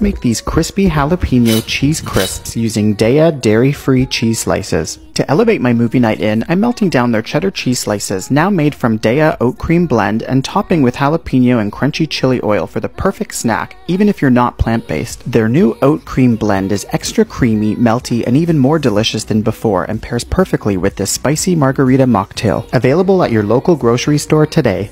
make these crispy jalapeno cheese crisps using Daiya dairy-free cheese slices. To elevate my movie night in, I'm melting down their cheddar cheese slices, now made from Daiya oat cream blend, and topping with jalapeno and crunchy chili oil for the perfect snack, even if you're not plant-based. Their new oat cream blend is extra creamy, melty, and even more delicious than before, and pairs perfectly with this spicy margarita mocktail. Available at your local grocery store today.